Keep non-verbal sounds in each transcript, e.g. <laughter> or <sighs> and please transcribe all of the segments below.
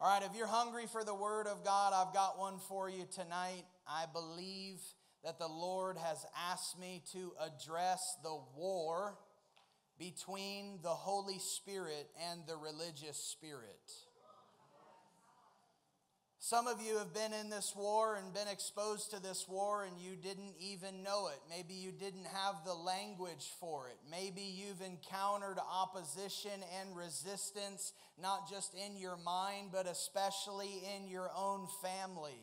All right, if you're hungry for the Word of God, I've got one for you tonight. I believe that the Lord has asked me to address the war between the Holy Spirit and the religious spirit. Some of you have been in this war and been exposed to this war and you didn't even know it. Maybe you didn't have the language for it. Maybe you've encountered opposition and resistance, not just in your mind, but especially in your own family.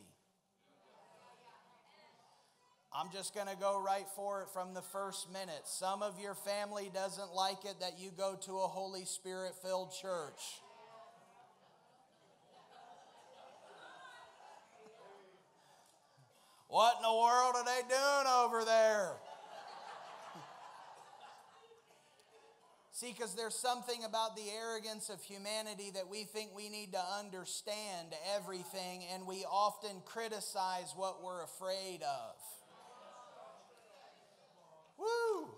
I'm just going to go right for it from the first minute. Some of your family doesn't like it that you go to a Holy Spirit filled church. What in the world are they doing over there? See, because there's something about the arrogance of humanity that we think we need to understand everything, and we often criticize what we're afraid of. Woo!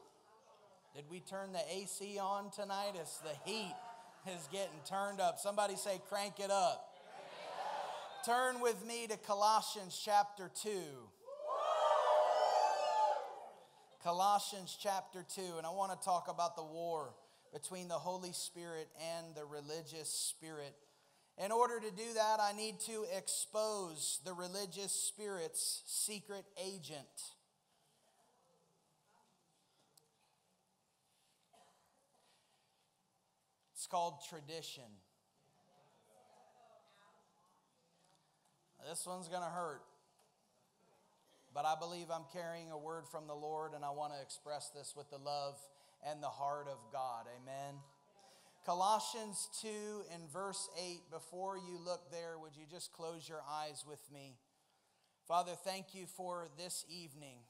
Did we turn the AC on tonight? It's the heat is getting turned up. Somebody say, crank it up. Turn with me to Colossians chapter 2. Colossians chapter 2, and I want to talk about the war between the Holy Spirit and the religious spirit. In order to do that, I need to expose the religious spirit's secret agent. It's called tradition. This one's going to hurt. But I believe I'm carrying a word from the Lord, and I want to express this with the love and the heart of God. Amen. Colossians 2 and verse 8, before you look there, would you just close your eyes with me? Father, thank you for this evening.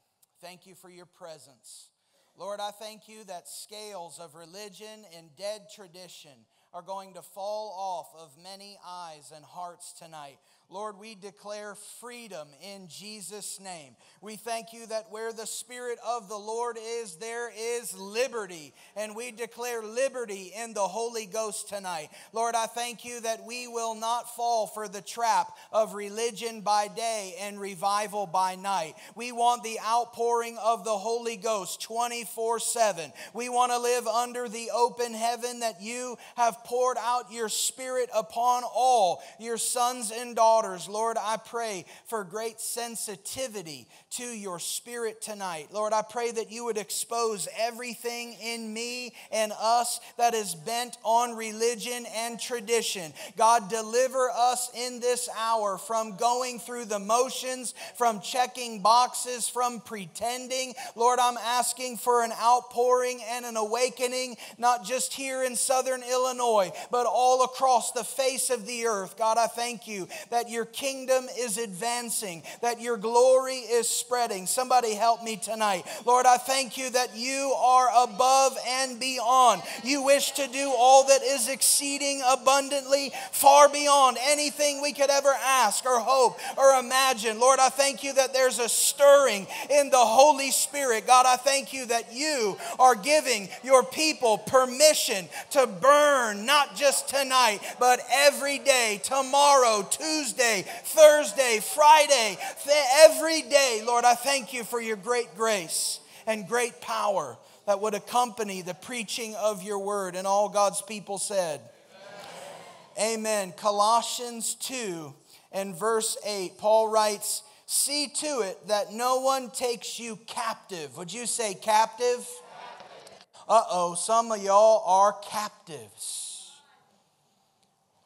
Thank you for your presence. Lord, I thank you that scales of religion and dead tradition are going to fall off of many eyes and hearts tonight. Lord, we declare freedom in Jesus' name. We thank you that where the Spirit of the Lord is, there is liberty. And we declare liberty in the Holy Ghost tonight. Lord, I thank you that we will not fall for the trap of religion by day and revival by night. We want the outpouring of the Holy Ghost 24 7. We want to live under the open heaven that you have poured out your Spirit upon all your sons and daughters daughters, Lord, I pray for great sensitivity to your spirit tonight. Lord, I pray that you would expose everything in me and us that is bent on religion and tradition. God, deliver us in this hour from going through the motions, from checking boxes, from pretending. Lord, I'm asking for an outpouring and an awakening, not just here in southern Illinois, but all across the face of the earth. God, I thank you that your kingdom is advancing, that your glory is spreading. Somebody help me tonight. Lord, I thank you that you are above and beyond. You wish to do all that is exceeding abundantly, far beyond anything we could ever ask or hope or imagine. Lord, I thank you that there's a stirring in the Holy Spirit. God, I thank you that you are giving your people permission to burn, not just tonight, but every day, tomorrow, Tuesday Tuesday, Thursday, Friday, every day. Lord, I thank you for your great grace and great power that would accompany the preaching of your word. And all God's people said, Amen. Amen. Colossians 2 and verse 8, Paul writes, See to it that no one takes you captive. Would you say captive? captive. Uh oh, some of y'all are captives.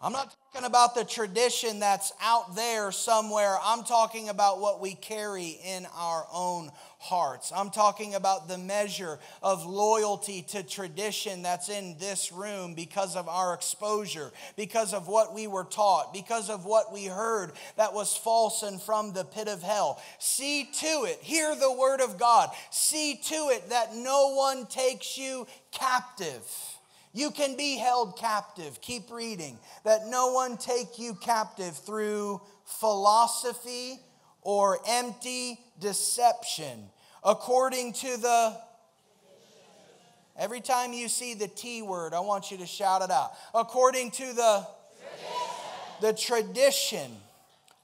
I'm not talking about the tradition that's out there somewhere. I'm talking about what we carry in our own hearts. I'm talking about the measure of loyalty to tradition that's in this room because of our exposure, because of what we were taught, because of what we heard that was false and from the pit of hell. See to it, hear the word of God. See to it that no one takes you captive you can be held captive. Keep reading. That no one take you captive through philosophy or empty deception, according to the Every time you see the T word, I want you to shout it out. According to the the tradition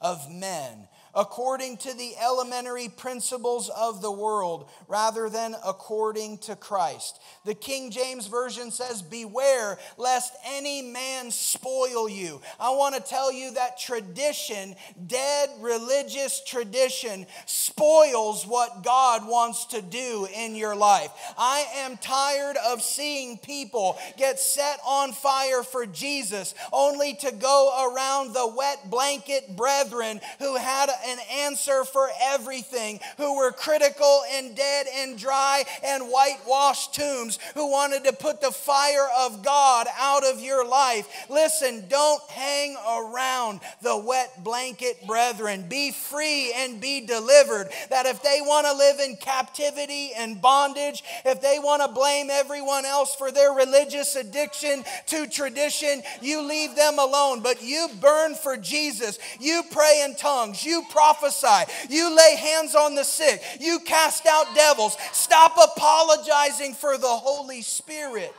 of men according to the elementary principles of the world rather than according to Christ. The King James Version says, Beware lest any man spoil you. I want to tell you that tradition, dead religious tradition, spoils what God wants to do in your life. I am tired of seeing people get set on fire for Jesus only to go around the wet blanket brethren who had an answer for everything, who were critical and dead and dry and whitewashed tombs, who wanted to put the fire of God out of your life. Listen, don't hang around the wet blanket brethren. Be free and be delivered. That if they want to live in captivity and bondage, if they want to blame everyone else for their religious addiction to tradition, you leave them alone. But you burn for Jesus. You pray in tongues. You prophesy. You lay hands on the sick. You cast out devils. Stop apologizing for the Holy Spirit.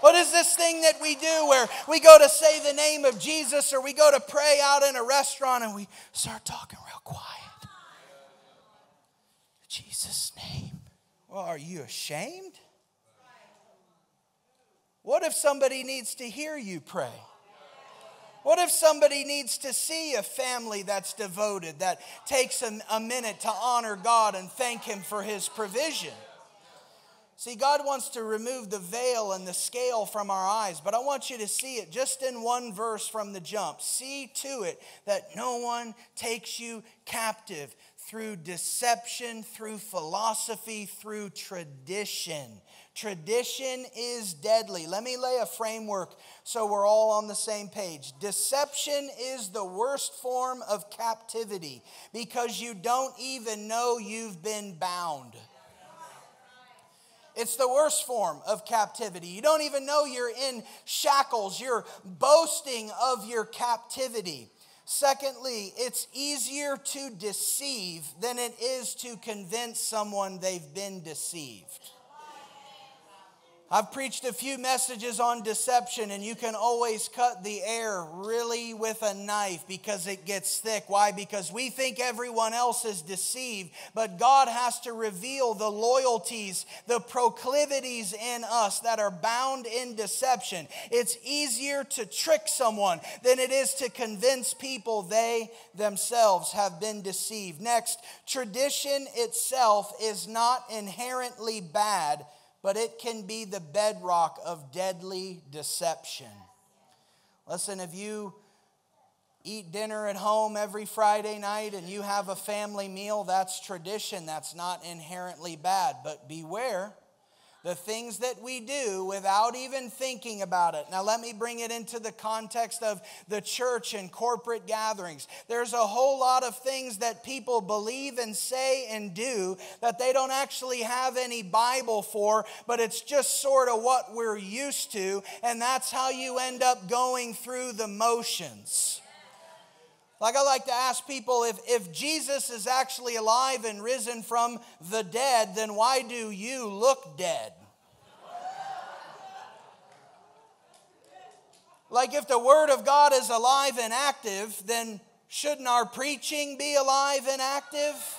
What is this thing that we do where we go to say the name of Jesus or we go to pray out in a restaurant and we start talking real quiet? Jesus' name. Well, are you ashamed? What if somebody needs to hear you pray? What if somebody needs to see a family that's devoted, that takes a, a, minute to honor God and thank Him for His provision? See, God wants to remove the veil and the scale from our eyes, but I want you to see it just in one verse from the jump. See to it that no one takes you captive through deception, through philosophy, through tradition. Tradition is deadly. Let me lay a framework so we're all on the same page. Deception is the worst form of captivity because you don't even know you've been bound. It's the worst form of captivity. You don't even know you're in shackles. You're boasting of your captivity. Secondly, it's easier to deceive than it is to convince someone they've been deceived. I've preached a few messages on deception, and you can always cut the air really with a knife because it gets thick. Why? Because we think everyone else is deceived, but God has to reveal the loyalties, the proclivities in us that are bound in deception. It's easier to trick someone than it is to convince people they themselves have been deceived. Next, tradition itself is not inherently bad but it can be the bedrock of deadly deception. Listen, if you eat dinner at home every Friday night and you have a family meal, that's tradition. That's not inherently bad. But beware the things that we do without even thinking about it. Now, let me bring it into the context of the church and corporate gatherings. There's a whole lot of things that people believe and say and do that they don't actually have any Bible for, but it's just sort of what we're used to, and that's how you end up going through the motions. Like I like to ask people if, if Jesus is actually alive and risen from the dead, then why do you look dead? Like if the Word of God is alive and active, then shouldn't our preaching be alive and active?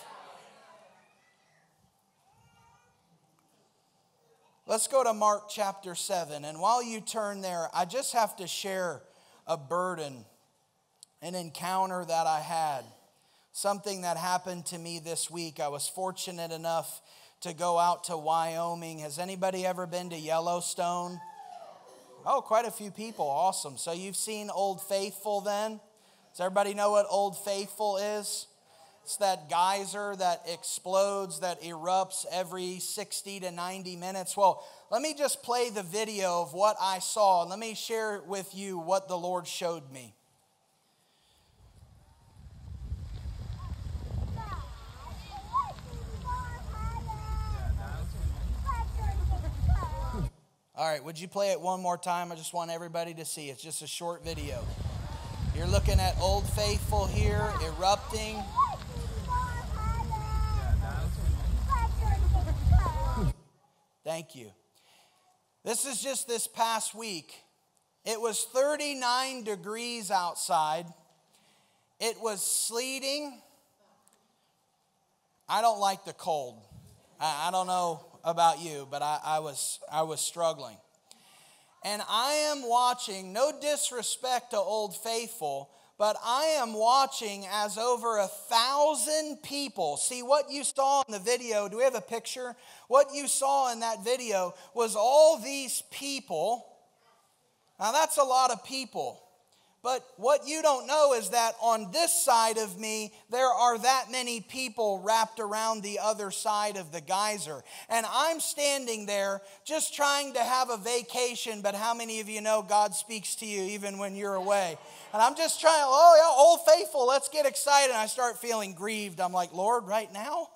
Let's go to Mark chapter 7. And while you turn there, I just have to share a burden an encounter that I had, something that happened to me this week. I was fortunate enough to go out to Wyoming. Has anybody ever been to Yellowstone? Oh, quite a few people. Awesome. So you've seen Old Faithful then? Does everybody know what Old Faithful is? It's that geyser that explodes, that erupts every 60 to 90 minutes. Well, let me just play the video of what I saw. Let me share with you what the Lord showed me. All right, would you play it one more time? I just want everybody to see. It's just a short video. You're looking at Old Faithful here erupting. Thank you. This is just this past week. It was 39 degrees outside. It was sleeting. I don't like the cold. I, I don't know about you, but I, I, was, I was struggling. And I am watching, no disrespect to Old Faithful, but I am watching as over a thousand people. See, what you saw in the video, do we have a picture? What you saw in that video was all these people. Now, that's a lot of people. But what you don't know is that on this side of me, there are that many people wrapped around the other side of the geyser. And I'm standing there just trying to have a vacation, but how many of you know God speaks to you even when you're away? And I'm just trying, oh, yeah, old faithful, let's get excited. And I start feeling grieved. I'm like, Lord, right now?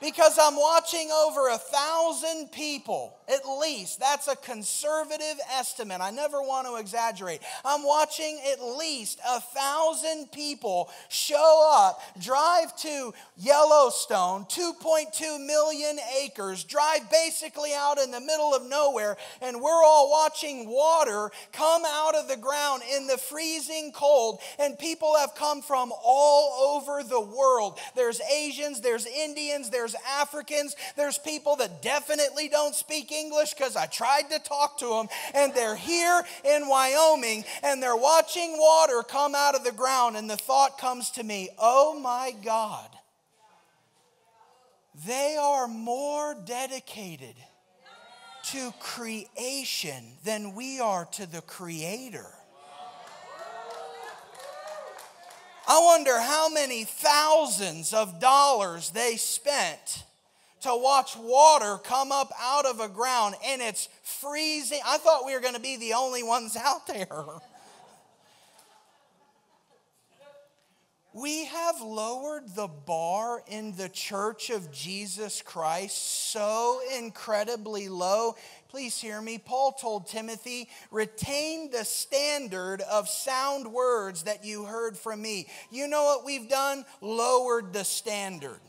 Because I'm watching over a thousand people, at least. That's a conservative estimate. I never want to exaggerate. I'm watching at least a thousand people show up, drive to Yellowstone, 2.2 million acres, drive basically out in the middle of nowhere, and we're all watching water come out of the ground in the freezing cold. And people have come from all over There's Asians, there's Indians, there's there's Africans, there's people that definitely don't speak English because I tried to talk to them, and they're here in Wyoming and they're watching water come out of the ground. And the thought comes to me, oh my God, they are more dedicated to creation than we are to the Creator. I wonder how many thousands of dollars they spent to watch water come up out of a ground and it's freezing. I thought we were going to be the only ones out there. We have lowered the bar in the church of Jesus Christ so incredibly low. Please hear me. Paul told Timothy, retain the standard of sound words that you heard from me. You know what we've done? Lowered the standard.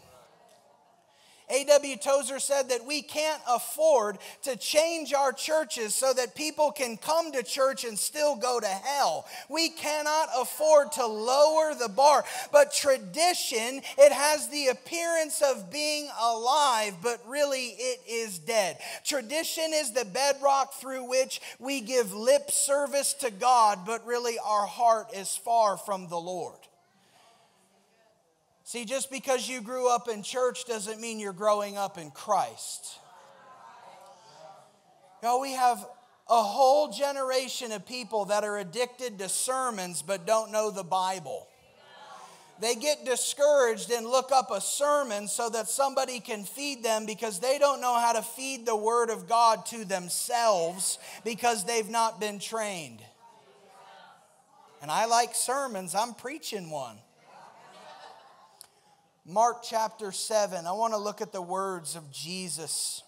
A.W. Tozer said that we can't afford to change our churches so that people can come to church and still go to hell. We cannot afford to lower the bar. But tradition, it has the appearance of being alive, but really it is dead. Tradition is the bedrock through which we give lip service to God, but really our heart is far from the Lord. See, just because you grew up in church doesn't mean you're growing up in Christ. Know, we have a whole generation of people that are addicted to sermons but don't know the Bible. They get discouraged and look up a sermon so that somebody can feed them because they don't know how to feed the Word of God to themselves because they've not been trained. And I like sermons, I'm preaching one. Mark chapter 7, I want to look at the words of Jesus.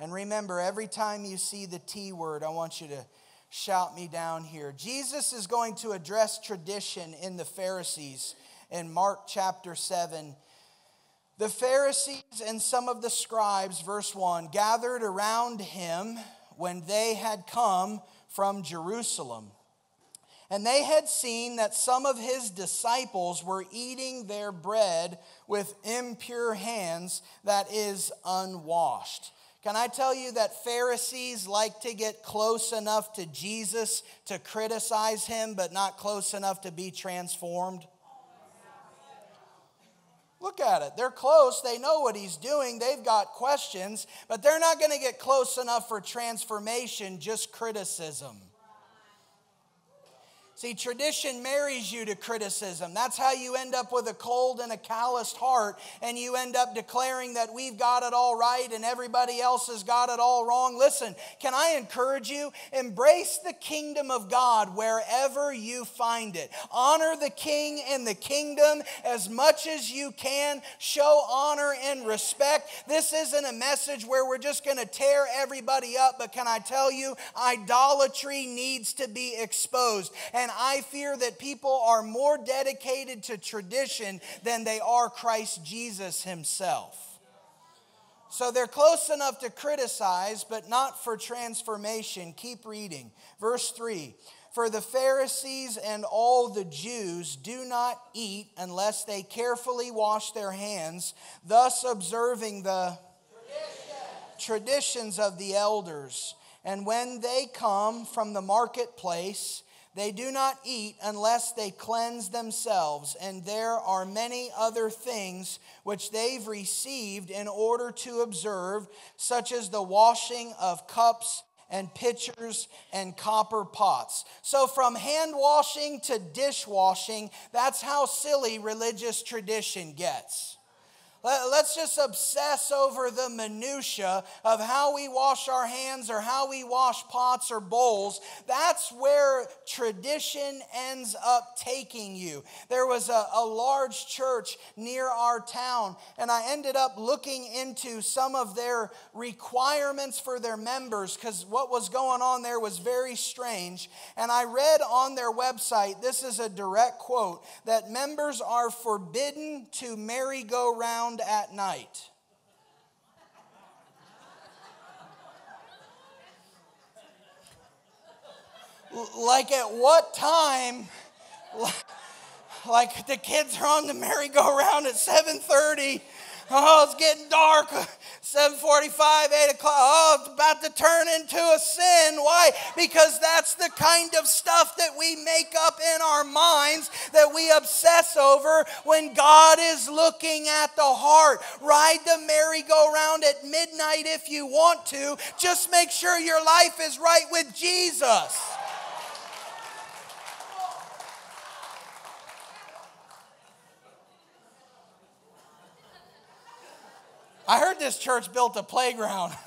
And remember, every time you see the T word, I want you to shout me down here. Jesus is going to address tradition in the Pharisees in Mark chapter 7. The Pharisees and some of the scribes, verse 1, gathered around him when they had come from Jerusalem. And they had seen that some of his disciples were eating their bread with impure hands, that is, unwashed. Can I tell you that Pharisees like to get close enough to Jesus to criticize him, but not close enough to be transformed? Look at it. They're close. They know what he's doing. They've got questions, but they're not going to get close enough for transformation, just criticism. See, tradition marries you to criticism. That's how you end up with a cold and a calloused heart, and you end up declaring that we've got it all right and everybody else has got it all wrong. Listen, can I encourage you? Embrace the kingdom of God wherever you find it. Honor the king and the kingdom as much as you can. Show honor and respect. This isn't a message where we're just going to tear everybody up, but can I tell you, idolatry needs to be exposed. And and I fear that people are more dedicated to tradition than they are Christ Jesus himself. So they're close enough to criticize, but not for transformation. Keep reading. Verse 3 For the Pharisees and all the Jews do not eat unless they carefully wash their hands, thus observing the traditions of the elders. And when they come from the marketplace, they do not eat unless they cleanse themselves, and there are many other things which they've received in order to observe, such as the washing of cups and pitchers and copper pots. So, from hand washing to dishwashing, that's how silly religious tradition gets. Let's just obsess over the minutia of how we wash our hands or how we wash pots or bowls. That's where tradition ends up taking you. There was a, a large church near our town, and I ended up looking into some of their requirements for their members because what was going on there was very strange. And I read on their website, this is a direct quote, that members are forbidden to merry-go-round around at night. like at what time <laughs> like the kids are on the merry-go-round at 7.30 Oh, it's getting dark. 7:45, 8 o'clock. Oh, it's about to turn into a sin. Why? Because that's the kind of stuff that we make up in our minds that we obsess over when God is looking at the heart. Ride the merry-go-round at midnight if you want to. Just make sure your life is right with Jesus. This church built a playground. <laughs>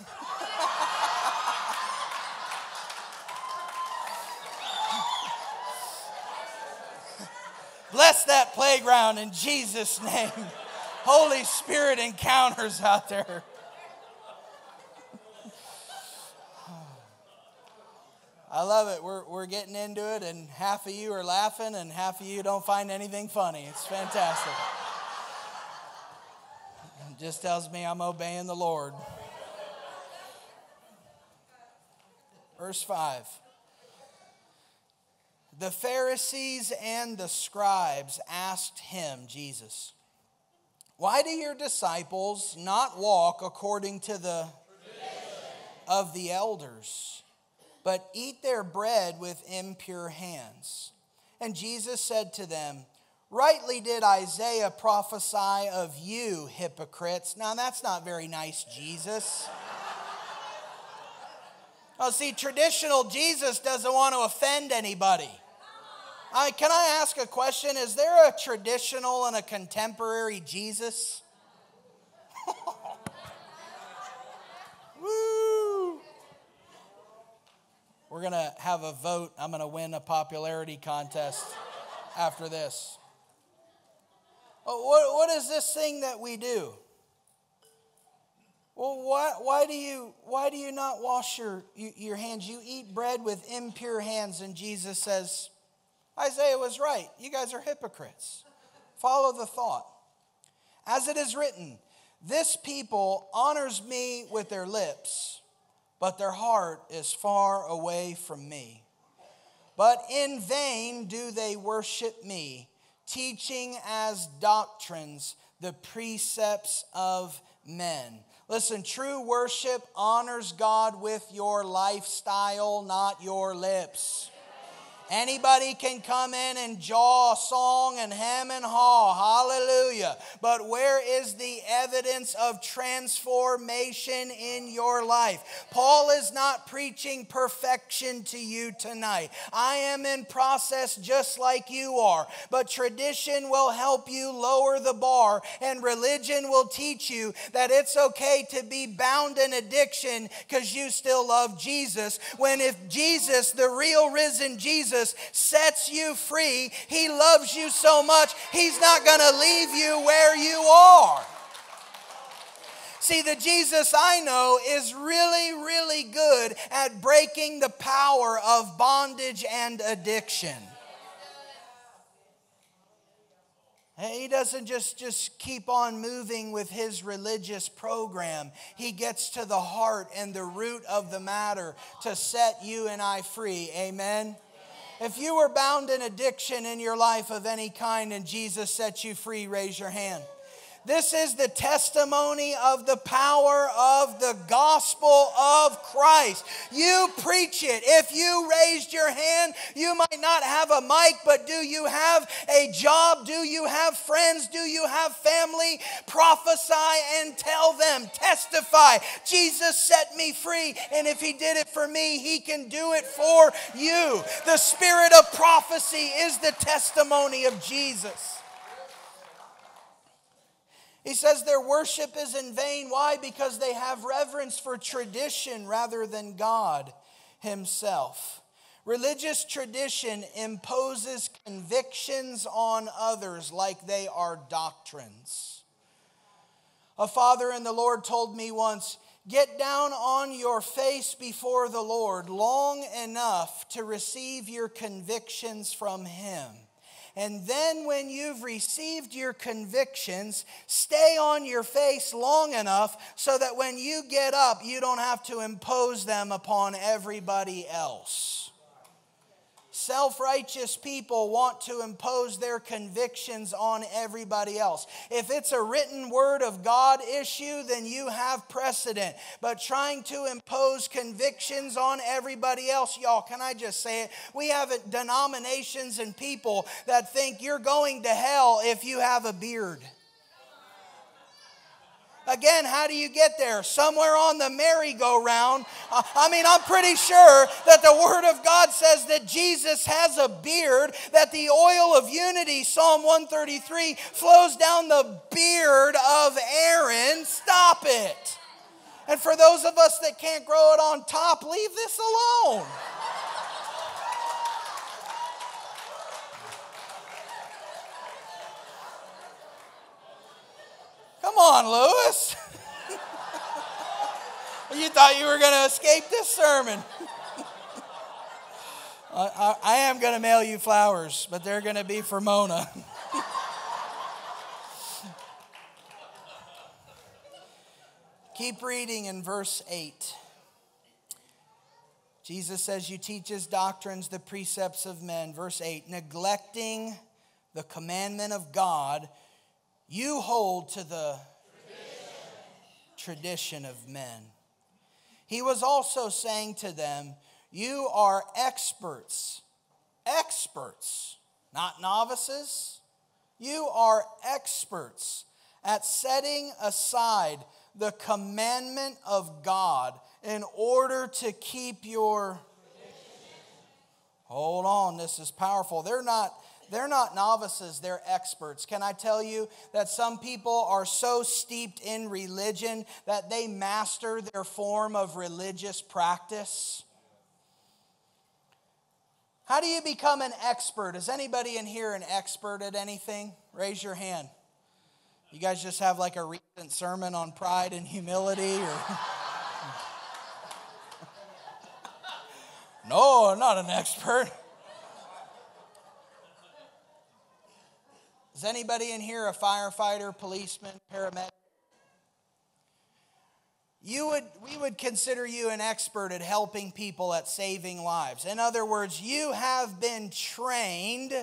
Bless that playground in Jesus' name. <laughs> Holy Spirit encounters out there. <sighs> I love it. We're, we're getting into it, and half of you are laughing, and half of you don't find anything funny. It's fantastic just tells me I'm obeying the Lord. Verse 5 The Pharisees and the scribes asked him, Jesus, why do your disciples not walk according to the of the elders, but eat their bread with impure hands? And Jesus said to them, Rightly did Isaiah prophesy of you, hypocrites. Now, that's not very nice, Jesus. Oh, see, traditional Jesus doesn't want to offend anybody. I, can I ask a question? Is there a traditional and a contemporary Jesus? <laughs> Woo! We're going to have a vote. I'm going to win a popularity contest after this. Oh, what, what is this thing that we do? Well, why, why, do you, why do you not wash your, your hands? You eat bread with impure hands. And Jesus says, Isaiah was right. You guys are hypocrites. Follow the thought. As it is written, this people honors me with their lips, but their heart is far away from me. But in vain do they worship me teaching as doctrines the precepts of men. Listen, true worship honors God with your lifestyle, not your lips. Anybody can come in and jaw song and hem and haw. Hallelujah. But where is the evidence of transformation in your life? Paul is not preaching perfection to you tonight. I am in process just like you are. But tradition will help you lower the bar, and religion will teach you that it's okay to be bound in addiction because you still love Jesus. When if Jesus, the real risen Jesus, Jesus sets you free, He loves you so much, He's not going to leave you where you are. See, the Jesus I know is really, really good at breaking the power of bondage and addiction. He doesn't just, just keep on moving with his religious program. He gets to the heart and the root of the matter to set you and I free. Amen. If you were bound in addiction in your life of any kind and Jesus set you free, raise your hand. This is the testimony of the power of the gospel of Christ. You preach it. If you raised your hand, you might not have a mic, but do you have a job? Do you have friends? Do you have family? Prophesy and tell them, testify. Jesus set me free, and if He did it for me, He can do it for you. The spirit of prophecy is the testimony of Jesus. He says their worship is in vain. Why? Because they have reverence for tradition rather than God Himself. Religious tradition imposes convictions on others like they are doctrines. A father in the Lord told me once get down on your face before the Lord long enough to receive your convictions from Him. And then, when you've received your convictions, stay on your face long enough so that when you get up, you don't have to impose them upon everybody else. Self righteous people want to impose their convictions on everybody else. If it's a written word of God issue, then you have precedent. But trying to impose convictions on everybody else, y'all, can I just say it? We have denominations and people that think you're going to hell if you have a beard. Again, how do you get there? Somewhere on the merry-go-round. I mean, I'm pretty sure that the Word of God says that Jesus has a beard, that the oil of unity, Psalm 133, flows down the beard of Aaron. Stop it. And for those of us that can't grow it on top, leave this alone. On, Lewis. <laughs> you thought you were going to escape this sermon. <laughs> I, I, am going to mail you flowers, but they're going to be for Mona. <laughs> Keep reading in verse 8. Jesus says, You teach his doctrines, the precepts of men. Verse 8, neglecting the commandment of God you hold to the. Tradition of men. He was also saying to them, You are experts, experts, not novices. You are experts at setting aside the commandment of God in order to keep your. Hold on, this is powerful. They're not they're not novices, they're experts. Can I tell you that some people are so steeped in religion that they master their form of religious practice? How do you become an expert? Is anybody in here an expert at anything? Raise your hand. You guys just have like a recent sermon on pride and humility or <laughs> No, I'm not an expert. Is anybody in here a firefighter, policeman, paramedic? You would, we would consider you an expert at helping people at saving lives. In other words, you have been trained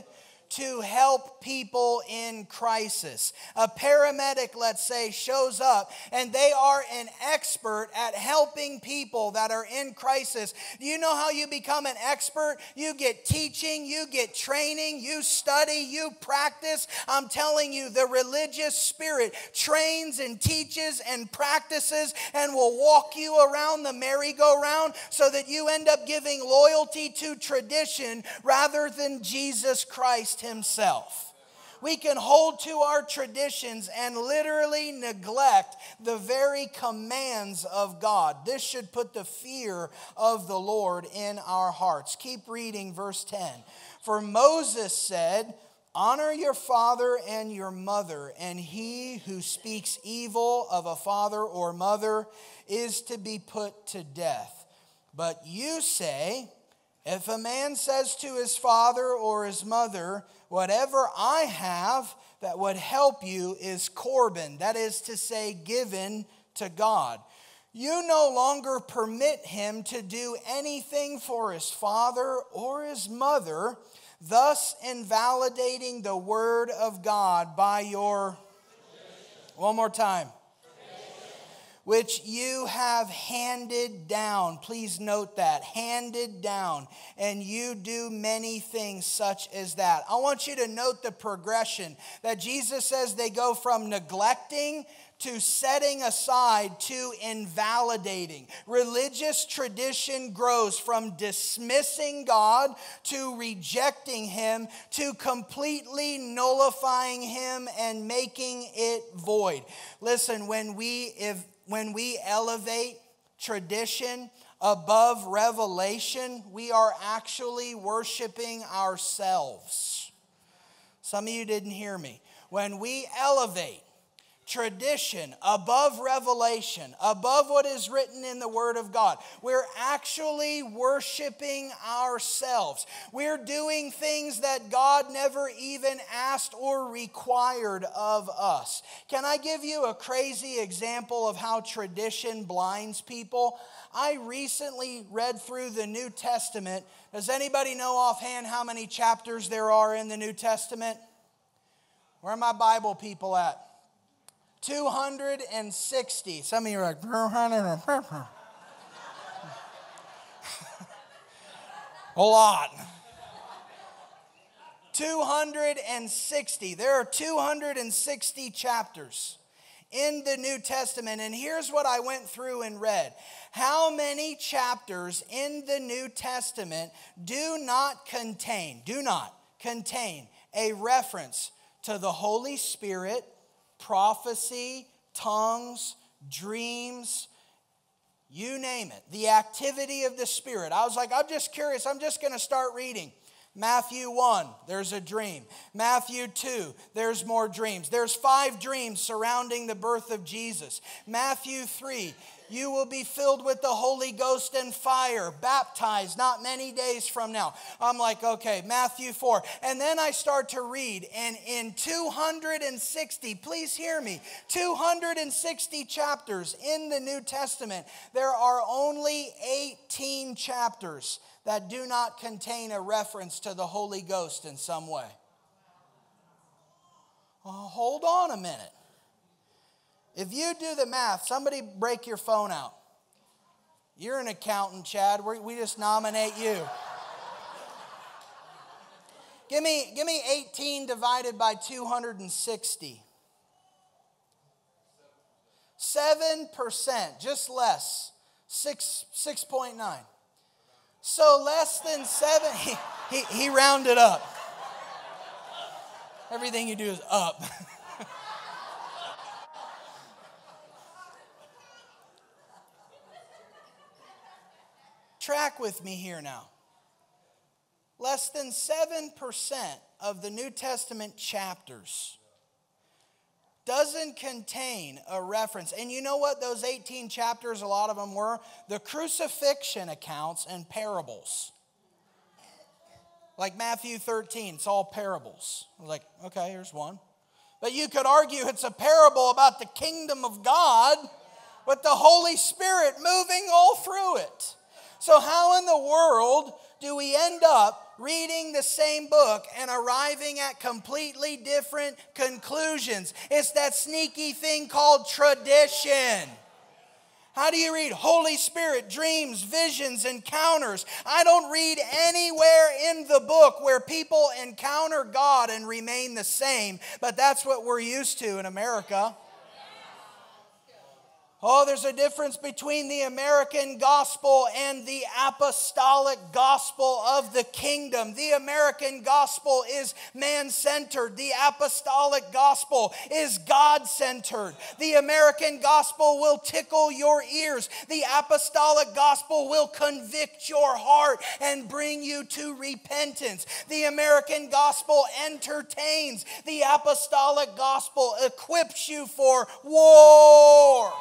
to help people in crisis. A paramedic, let's say, shows up and they are an expert at helping people that are in crisis. Do you know how you become an expert? You get teaching, you get training, you study, you practice. I'm telling you, the religious spirit trains and teaches and practices and will walk you around the merry-go-round so that you end up giving loyalty to tradition rather than Jesus Christ Christ Himself. We can hold to our traditions and literally neglect the very commands of God. This should put the fear of the Lord in our hearts. Keep reading verse 10. For Moses said, Honor your father and your mother, and he who speaks evil of a father or mother is to be put to death. But you say, If a man says to his father or his mother, Whatever I have that would help you is Corban, that is to say, given to God. You no longer permit him to do anything for his father or his mother, thus invalidating the word of God by your. One more time which you have handed down. Please note that handed down. And you do many things such as that. I want you to note the progression that Jesus says they go from neglecting to setting aside to invalidating. Religious tradition grows from dismissing God to rejecting Him to completely nullifying Him and making it void. Listen, when we, if, when we elevate tradition above revelation, we are actually worshiping ourselves. Some of you didn't hear me. When we elevate tradition, above revelation, above what is written in the Word of God. We're actually worshiping ourselves. We're doing things that God never even asked or required of us. Can I give you a crazy example of how tradition blinds people? I recently read through the New Testament. Does anybody know offhand how many chapters there are in the New Testament? Where are my Bible people at? 260. Some of you are like, <laughs> a lot. 260. There are 260 chapters in the New Testament. And here's what I went through and read. How many chapters in the New Testament do not contain, do not contain a reference to the Holy Spirit? Prophecy, tongues, dreams, you name it. The activity of the Spirit. I was like, I'm just curious. I'm just going to start reading. Matthew 1, there's a dream. Matthew 2, there's more dreams. There's five dreams surrounding the birth of Jesus. Matthew 3, you will be filled with the Holy Ghost and fire, baptized not many days from now. I'm like, okay, Matthew 4. And then I start to read, and in 260, please hear me, 260 chapters in the New Testament, there are only 18 chapters that do not contain a reference to the Holy Ghost in some way. Well, hold on a minute. If you do the math, somebody break your phone out. You're an accountant, Chad. we we just nominate you. give, me, give me 18 divided by 260. 7%, just less. 6, 6.9. So less than 7, <laughs> he, he, he rounded up. Everything you do is up. <laughs> track with me here now. Less than 7% of the New Testament chapters doesn't contain a reference. And you know what those 18 chapters, a lot of them were? The crucifixion accounts and parables. Like Matthew 13, it's all parables. like, okay, here's one. But you could argue it's a parable about the kingdom of God with the Holy Spirit moving all through it. So, how in the world do we end up reading the same book and arriving at completely different conclusions? It's that sneaky thing called tradition. How do you read Holy Spirit, dreams, visions, encounters? I don't read anywhere in the book where people encounter God and remain the same, but that's what we're used to in America. Oh, there's a difference between the American gospel and the apostolic gospel of the kingdom. The American gospel is man centered, the apostolic gospel is God centered. The American gospel will tickle your ears, the apostolic gospel will convict your heart and bring you to repentance. The American gospel entertains, the apostolic gospel equips you for war.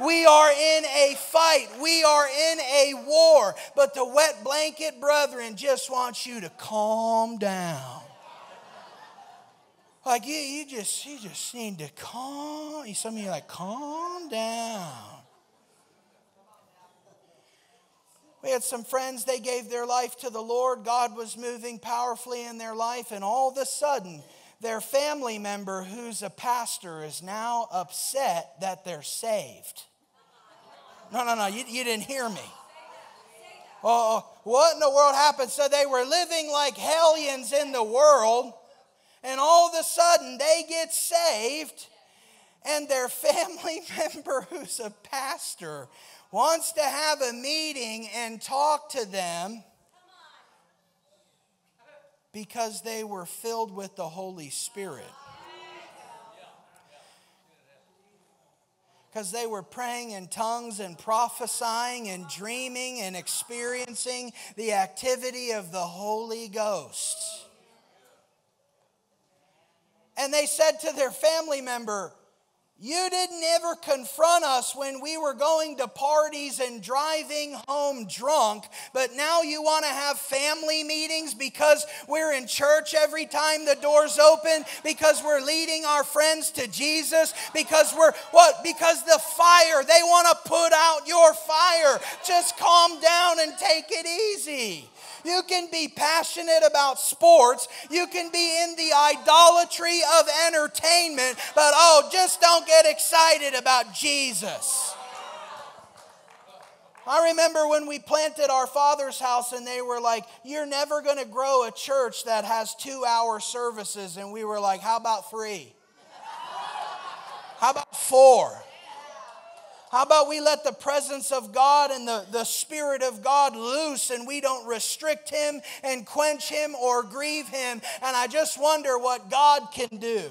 We are in a fight. We are in a war. But the wet blanket brethren just wants you to calm down. Like you, you just you just need to calm. Some of you like calm down. We had some friends, they gave their life to the Lord. God was moving powerfully in their life, and all of a sudden, their family member, who's a pastor, is now upset that they're saved. No, no, no, you, you didn't hear me. Oh, what in the world happened? So they were living like hellions in the world, and all of a sudden they get saved, and their <laughs> family member, who's a pastor, wants to have a meeting and talk to them because they were filled with the Holy Spirit. Because they were praying in tongues and prophesying and dreaming and experiencing the activity of the Holy Ghost. And they said to their family member, you didn't ever confront us when we were going to parties and driving home drunk, but now you want to have family meetings because we're in church every time the doors open, because we're leading our friends to Jesus, because we're what? Because the fire, they want to put out your fire. Just calm down and take it easy. You can be passionate about sports. You can be in the idolatry of entertainment, but oh, just don't get excited about Jesus. I remember when we planted our father's house and they were like, You're never going to grow a church that has two hour services. And we were like, How about three? How about four? How about we let the presence of God and the, the Spirit of God loose and we don't restrict Him and quench Him or grieve Him? And I just wonder what God can do.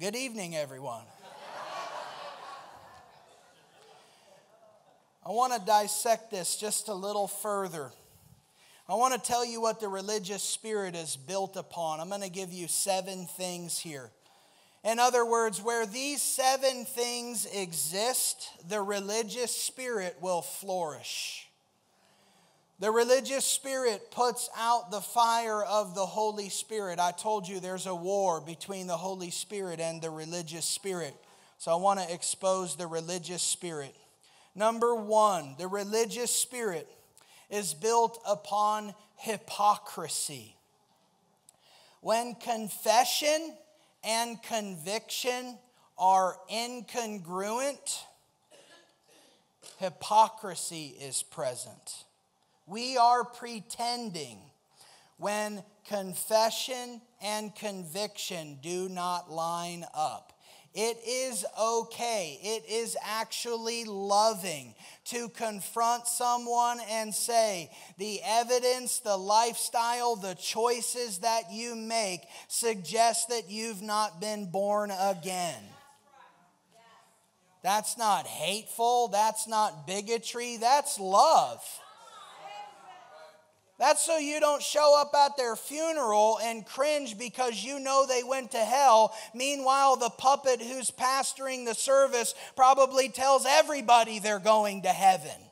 Good evening, everyone. I want to dissect this just a little further. I want to tell you what the religious spirit is built upon. I'm going to give you seven things here. In other words, where these seven things exist, the religious spirit will flourish. The religious spirit puts out the fire of the Holy Spirit. I told you there's a war between the Holy Spirit and the religious spirit. So I want to expose the religious spirit. Number one, the religious spirit is built upon hypocrisy. When confession and conviction are incongruent, hypocrisy is present. We are pretending when confession and conviction do not line up. It is okay. It is actually loving to confront someone and say, the evidence, the lifestyle, the choices that you make suggest that you've not been born again. That's not hateful. That's not bigotry. That's love. That's so you don't show up at their funeral and cringe because you know they went to hell. Meanwhile, the puppet who's pastoring the service probably tells everybody they're going to heaven.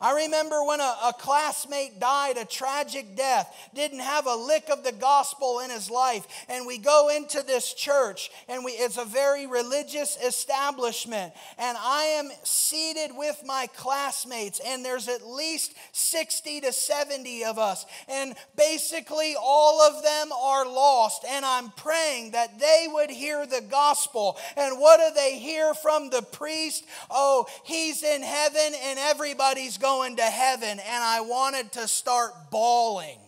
I remember when a, a, classmate died a tragic death, didn't have a lick of the gospel in his life. And we go into this church, and we, it's a very religious establishment. And I am seated with my classmates, and there's at least 60 to 70 of us. And basically, all of them are lost. And I'm praying that they would hear the gospel. And what do they hear from the priest? Oh, he's in heaven, and everybody's going going to heaven, and I wanted to start bawling.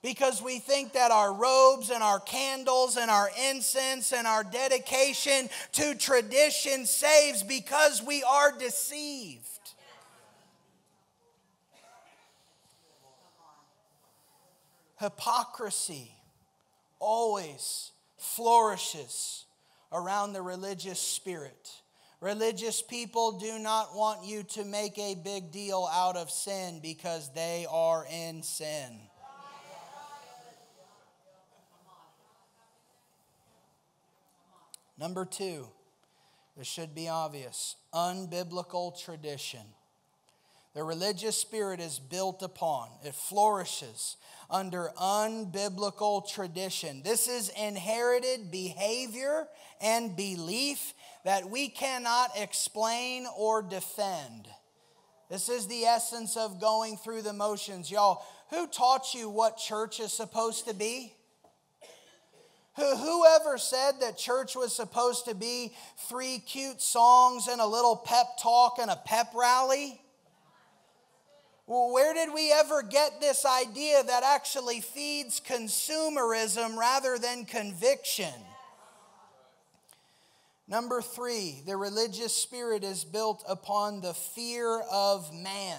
Because we think that our robes and our candles and our incense and our dedication to tradition saves because we are deceived. Hypocrisy always flourishes around the religious spirit. Religious people do not want you to make a big deal out of sin because they are in sin. Number two, this should be obvious unbiblical tradition. The religious spirit is built upon, it flourishes under unbiblical tradition. This is inherited behavior and belief that we cannot explain or defend. This is the essence of going through the motions. Y'all, who taught you what church is supposed to be? Who, whoever said that church was supposed to be three cute songs and a little pep talk and a pep rally? Well, where did we ever get this idea that actually feeds consumerism rather than conviction? Number three, the religious spirit is built upon the fear of man.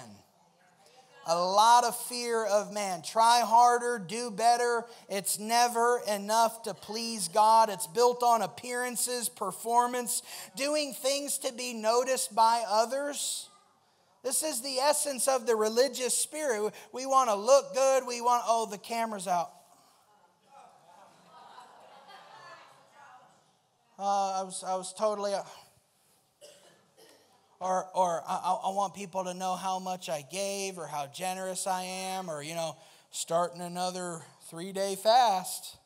A lot of fear of man. Try harder, do better. It's never enough to please God. It's built on appearances, performance, doing things to be noticed by others. This is the essence of the religious spirit. We want to look good. We want, oh, the camera's out. Uh, I, was, I was totally. Uh, or, or I, I want people to know how much I gave or how generous I am, or, you know, starting another three day fast.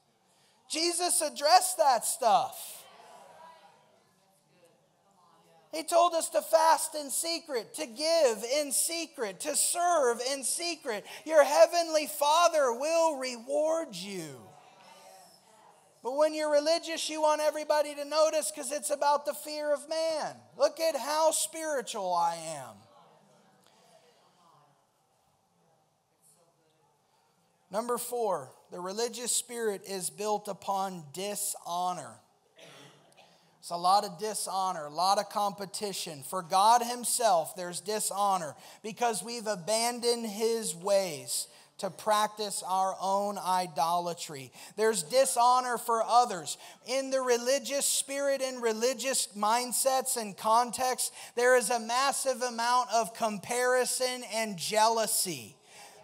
Jesus addressed that stuff. He told us to fast in secret, to give in secret, to serve in secret. Your heavenly Father will reward you. But when you're religious, you want everybody to notice because it's about the fear of man. Look at how spiritual I am. Number four, the religious spirit is built upon dishonor. It's a lot of dishonor, a lot of competition. For God Himself, there's dishonor because we've abandoned His ways to practice our own idolatry. There's dishonor for others. In the religious spirit and religious mindsets and contexts, there is a massive amount of comparison and jealousy.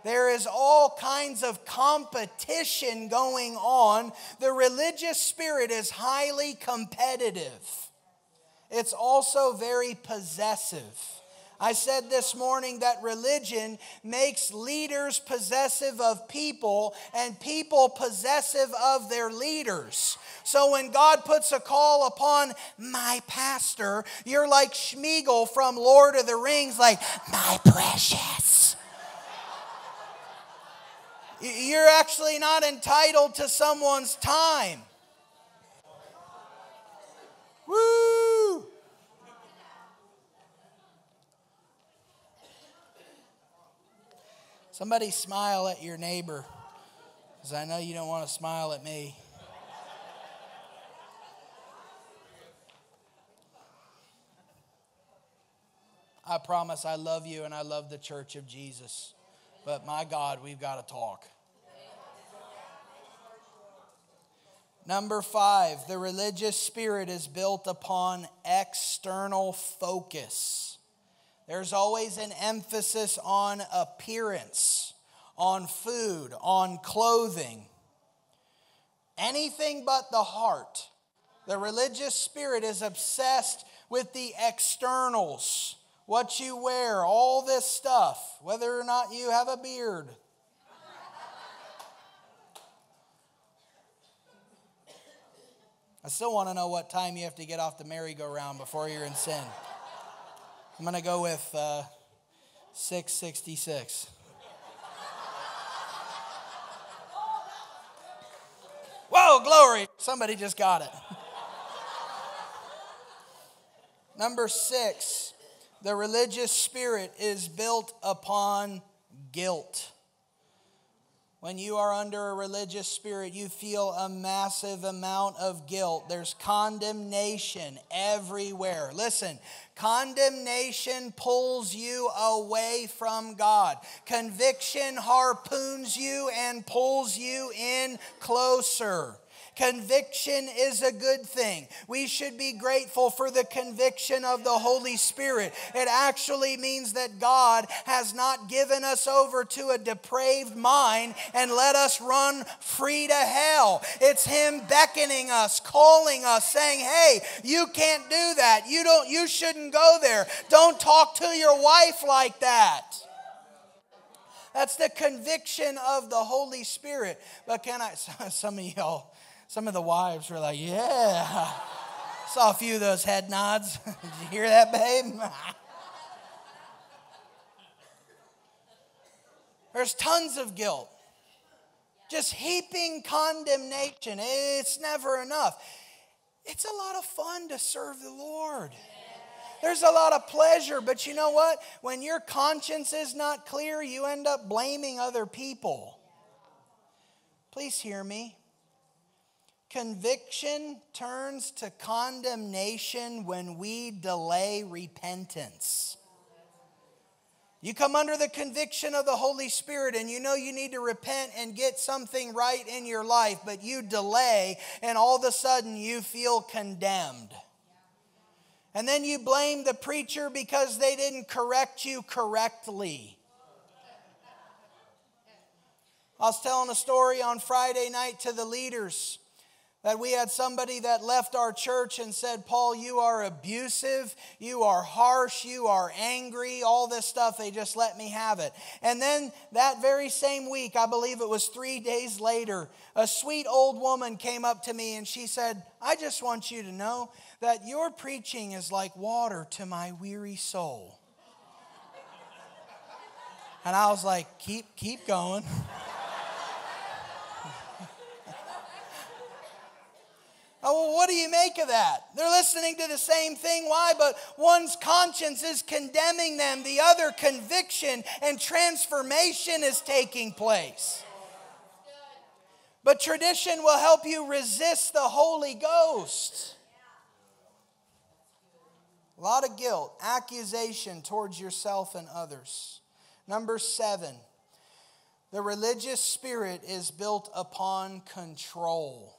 There is all kinds of competition going on. The religious spirit is highly competitive. It's also very possessive. I said this morning that religion makes leaders possessive of people and people possessive of their leaders. So when God puts a call upon my pastor, you're like Smeagol from Lord of the Rings, like, my precious. You're actually not entitled to someone's time. Woo! Somebody smile at your neighbor, because I know you don't want to smile at me. I promise I love you and I love the church of Jesus. But my God, we've got to talk. Number five, the religious spirit is built upon external focus. There's always an emphasis on appearance, on food, on clothing. Anything but the heart. The religious spirit is obsessed with the externals, what you wear, all this stuff, whether or not you have a beard. I still want to know what time you have to get off the merry-go-round before you're in sin. I'm going to go with uh, 666. Whoa, glory. Somebody just got it. Number six, the religious spirit is built upon guilt. When you are under a religious spirit, you feel a massive amount of guilt. There's condemnation everywhere. Listen, condemnation pulls you away from God, conviction harpoons you and pulls you in closer. Conviction is a good thing. We should be grateful for the conviction of the Holy Spirit. It actually means that God has not given us over to a depraved mind and let us run free to hell. It's Him beckoning us, calling us, saying, Hey, you can't do that. You don't, you shouldn't go there. Don't talk to your wife like that. That's the conviction of the Holy Spirit. But can I, <laughs> some of y'all, some of the wives were like, yeah. <laughs> Saw a few of those head nods. <laughs> Did you hear that, babe? <laughs> There's tons of guilt. Just heaping condemnation. It's never enough. It's a lot of fun to serve the Lord. There's a lot of pleasure, but you know what? When your conscience is not clear, you end up blaming other people. Please hear me. Conviction turns to condemnation when we delay repentance. You come under the conviction of the Holy Spirit and you know you need to repent and get something right in your life, but you delay and all of a sudden you feel condemned. And then you blame the preacher because they didn't correct you correctly. I was telling a story on Friday night to the leaders that we had somebody that left our church and said, Paul, you are abusive, you are harsh, you are angry, all this stuff. They just let me have it. And then that very same week, I believe it was three days later, a sweet old woman came up to me and she said, I just want you to know that your preaching is like water to my weary soul. And I was like, keep, keep going. <laughs> Oh, well, what do you make of that? They're listening to the same thing. Why? But one's conscience is condemning them, the other conviction and transformation is taking place. But tradition will help you resist the Holy Ghost. A lot of guilt, accusation towards yourself and others. Number seven, the religious spirit is built upon control.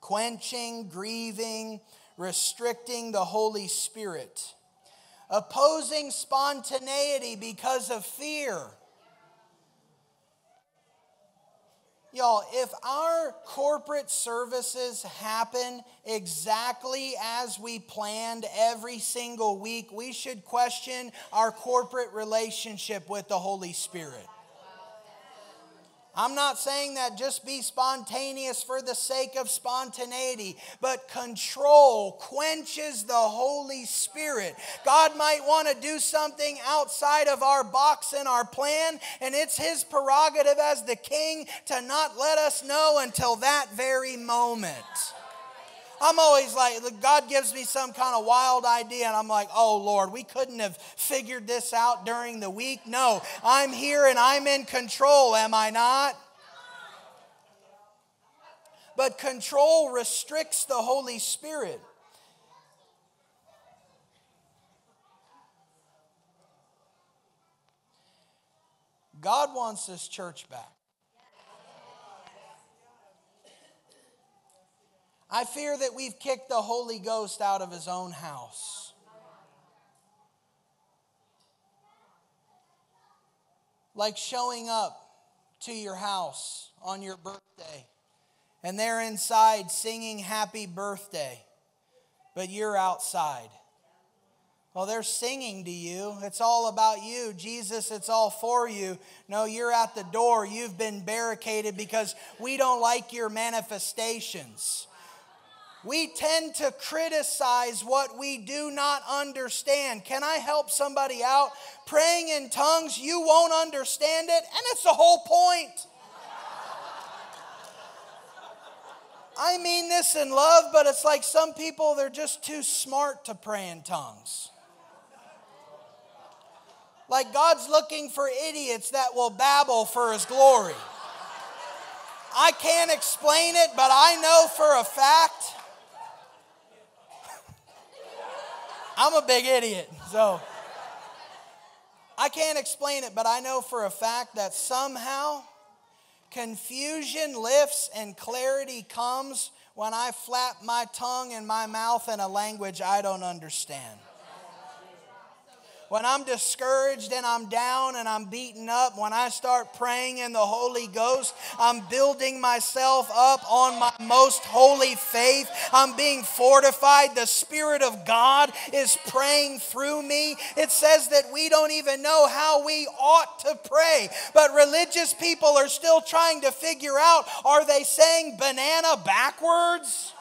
Quenching, grieving, restricting the Holy Spirit. Opposing spontaneity because of fear Y'all, if our corporate services happen exactly as we planned every single week, we should question our corporate relationship with the Holy Spirit. I'm not saying that just be spontaneous for the sake of spontaneity, but control quenches the Holy Spirit. God might want to do something outside of our box and our plan, and it's His prerogative as the King to not let us know until that very moment. I'm always like, God gives me some kind of wild idea, and I'm like, oh Lord, we couldn't have figured this out during the week. No, I'm here and I'm in control, am I not? But control restricts the Holy Spirit. God wants this church back. I fear that we've kicked the Holy Ghost out of his own house. Like showing up to your house on your birthday and they're inside singing happy birthday, but you're outside. Well, they're singing to you. It's all about you. Jesus, it's all for you. No, you're at the door. You've been barricaded because we don't like your manifestations. We tend to criticize what we do not understand. Can I help somebody out? Praying in tongues, you won't understand it, and it's the whole point. I mean this in love, but it's like some people, they're just too smart to pray in tongues. Like God's looking for idiots that will babble for his glory. I can't explain it, but I know for a fact I'm a big idiot. So I can't explain it, but I know for a fact that somehow Confusion lifts and clarity comes when I flap my tongue and my mouth in a language I don't understand when I'm discouraged and I'm down and I'm beaten up, when I start praying in the Holy Ghost, I'm building myself up on my most holy faith. I'm being fortified. The Spirit of God is praying through me. It says that we don't even know how we ought to pray, but religious people are still trying to figure out are they saying banana backwards?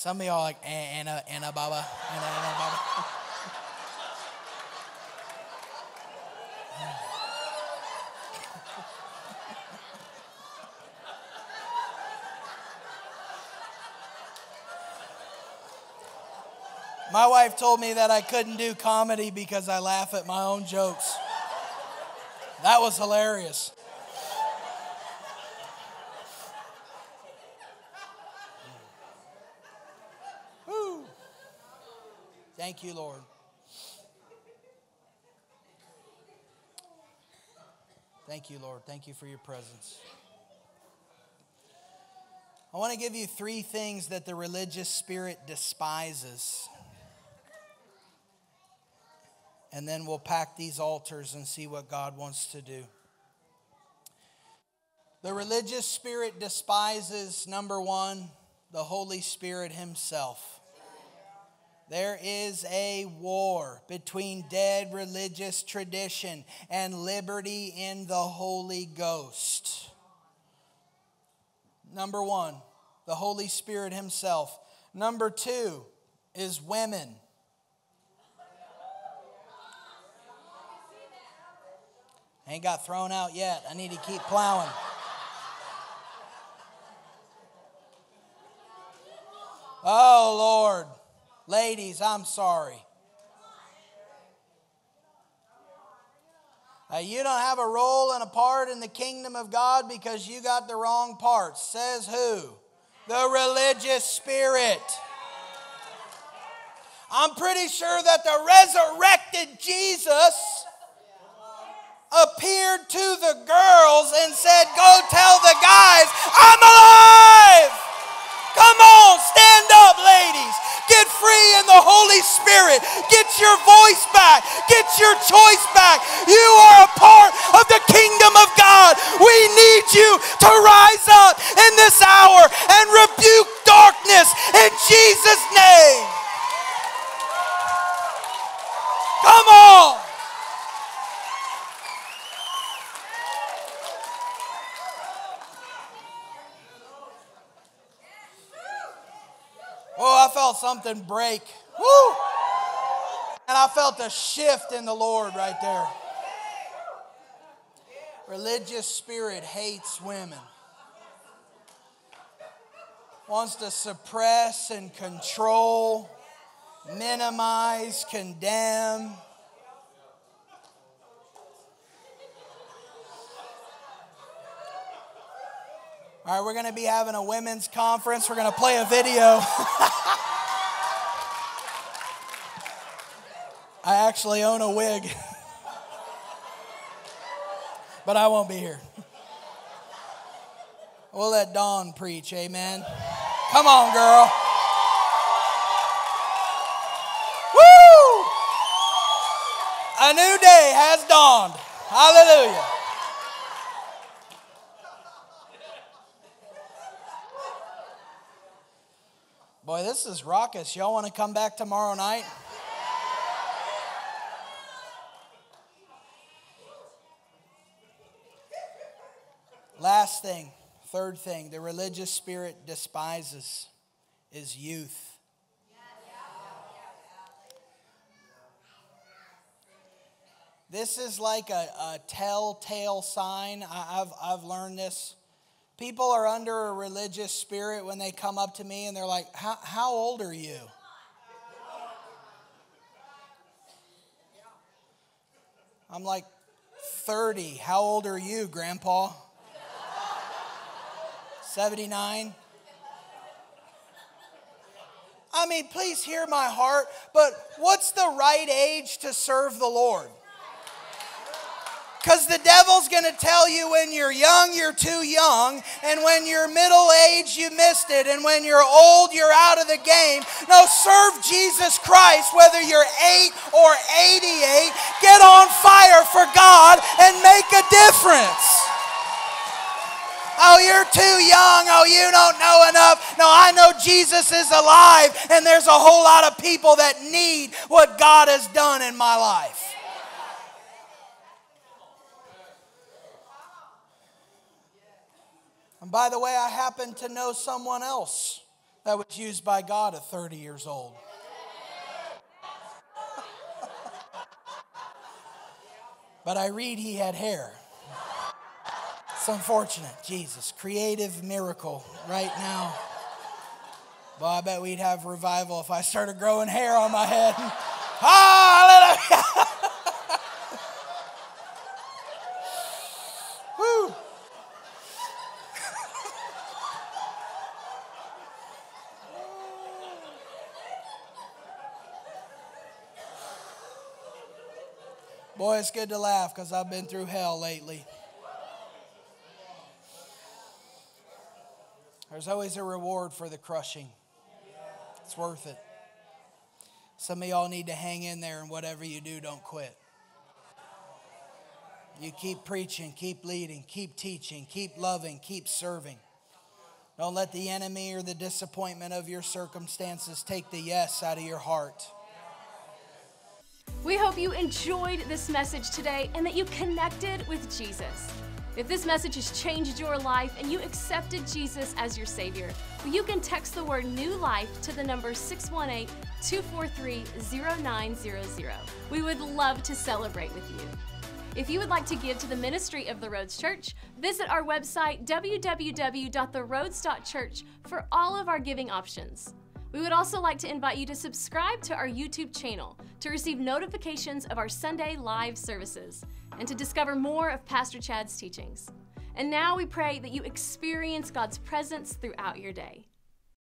Some of y'all like, eh, Anna, Anna Baba, Anna, Anna Baba. <laughs> My wife told me that I couldn't do comedy because I laugh at my own jokes. That was hilarious. Thank you, Lord. Thank you, Lord. Thank you for your presence. I want to give you three things that the religious spirit despises. And then we'll pack these altars and see what God wants to do. The religious spirit despises, number one, the Holy Spirit Himself. There is a war between dead religious tradition and liberty in the Holy Ghost. Number one, the Holy Spirit Himself. Number two is women. ain't got thrown out yet. I need to keep plowing. Oh, Lord. Ladies, I'm sorry. Uh, you don't have a role and a part in the kingdom of God because you got the wrong parts. Says who? The religious spirit. I'm pretty sure that the resurrected Jesus appeared to the girls and said, Go tell the guys, I'm alive! The Holy Spirit. Get your voice back. Get your choice back. You are a part of the kingdom of God. We need you to rise up in this hour and rebuke darkness in Jesus' name. Come on. Oh, I felt something break. Woo! And I felt a shift in the Lord right there. Religious spirit hates women, wants to suppress and control, minimize, condemn. All right, we're going to be having a women's conference. We're going to play a video. <laughs> I actually own a wig, <laughs> but I won't be here. We'll let Dawn preach, amen. Come on, girl. Woo! A new day has dawned. Hallelujah. Boy, this is raucous. Y'all want to come back tomorrow night? Thing, third thing, the religious spirit despises is youth. This is like a, a telltale sign. I, have I've learned this People are under a religious spirit when they come up to me and they're like, How, how old are you? I'm like, 30. How old are you, Grandpa? 79? I mean, please hear my heart, but what's the right age to serve the Lord? Because the devil's going to tell you when you're young, you're too young, and when you're middle aged, you missed it, and when you're old, you're out of the game. No, serve Jesus Christ, whether you're 8 or 88. Get on fire for God and make a difference. Oh, you're too young. Oh, you don't know enough. No, I know Jesus is alive, and there's a whole lot of people that need what God has done in my life. And by the way, I happen to know someone else that was used by God at 30 years old. <laughs> but I read he had hair. Unfortunate. Jesus, creative miracle right now. Well, I bet we'd have revival if I started growing hair on my head. <laughs> Hallelujah! Woo! Boy, it's good to laugh because I've been through hell lately. There's always a reward for the crushing. It's worth it. Some of y'all need to hang in there, and whatever you do, don't quit. You keep preaching, keep leading, keep teaching, keep loving, keep serving. Don't let the enemy or the disappointment of your circumstances take the yes out of your heart. We hope you enjoyed this message today and that you connected with Jesus. If this message has changed your life and you accepted Jesus as your Savior, you can text the word New Life to the number 618 243 0900. We would love to celebrate with you. If you would like to give to the ministry of the Roads Church, visit our website www.theroads.church for all of our giving options. We would also like to invite you to subscribe to our YouTube channel to receive notifications of our Sunday live services and to discover more of Pastor Chad's teachings. And now we pray that you experience God's presence throughout your day.